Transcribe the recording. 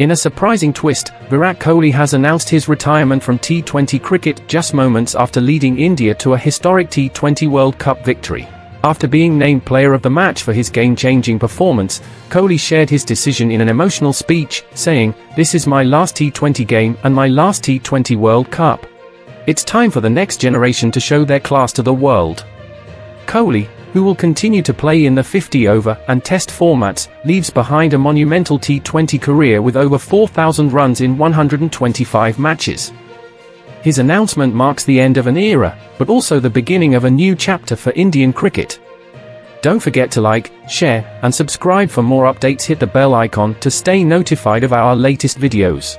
In a surprising twist, Virat Kohli has announced his retirement from T20 cricket just moments after leading India to a historic T20 World Cup victory. After being named player of the match for his game-changing performance, Kohli shared his decision in an emotional speech, saying, This is my last T20 game and my last T20 World Cup. It's time for the next generation to show their class to the world. Kohli, who will continue to play in the 50-over and test formats, leaves behind a monumental T20 career with over 4,000 runs in 125 matches. His announcement marks the end of an era, but also the beginning of a new chapter for Indian cricket. Don't forget to like, share, and subscribe for more updates hit the bell icon to stay notified of our latest videos.